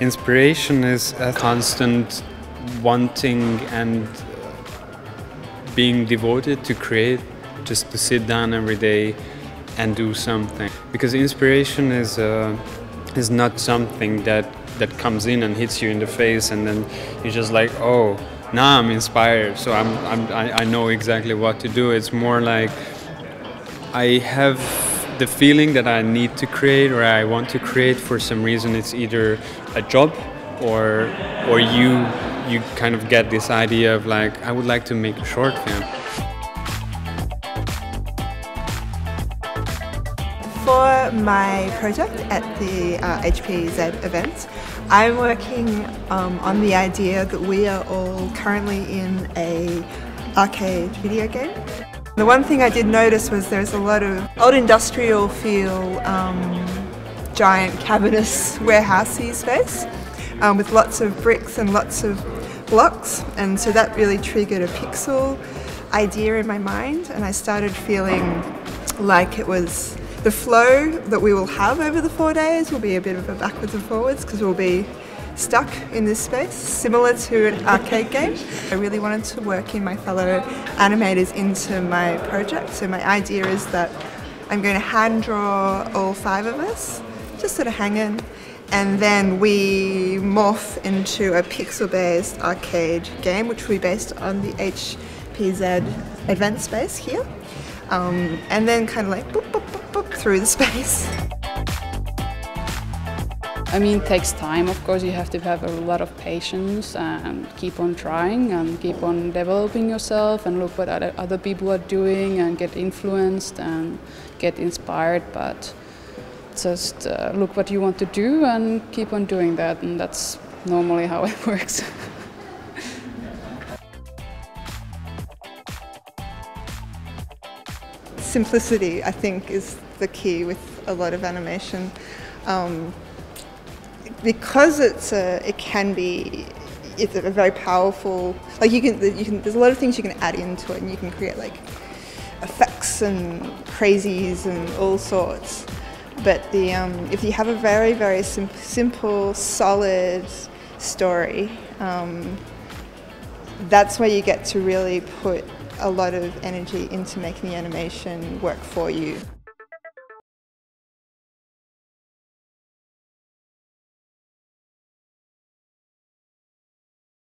Inspiration is a constant wanting and being devoted to create, just to sit down every day and do something. Because inspiration is uh, is not something that that comes in and hits you in the face, and then you're just like, oh, now I'm inspired, so I'm, I'm I, I know exactly what to do. It's more like I have the feeling that I need to create or I want to create for some reason. It's either a job or or you you kind of get this idea of like I would like to make a short film. For my project at the uh, HPZ event, I'm working um, on the idea that we are all currently in a arcade video game. The one thing I did notice was there's a lot of old industrial feel, um, giant cavernous warehousey space um, with lots of bricks and lots of blocks, and so that really triggered a pixel idea in my mind, and I started feeling like it was the flow that we will have over the four days will be a bit of a backwards and forwards because we'll be stuck in this space, similar to an arcade game. I really wanted to work in my fellow animators into my project. So my idea is that I'm going to hand draw all five of us, just sort of hanging, and then we morph into a pixel-based arcade game, which will be based on the HPZ event space here, um, and then kind of like boop, boop, boop, boop through the space. I mean, it takes time, of course, you have to have a lot of patience and keep on trying and keep on developing yourself and look what other, other people are doing and get influenced and get inspired. But just uh, look what you want to do and keep on doing that, and that's normally how it works. Simplicity, I think, is the key with a lot of animation. Um, because it's a, it can be it's a very powerful like you can you can there's a lot of things you can add into it and you can create like effects and crazies and all sorts. But the um, if you have a very very sim simple solid story um, that's where you get to really put a lot of energy into making the animation work for you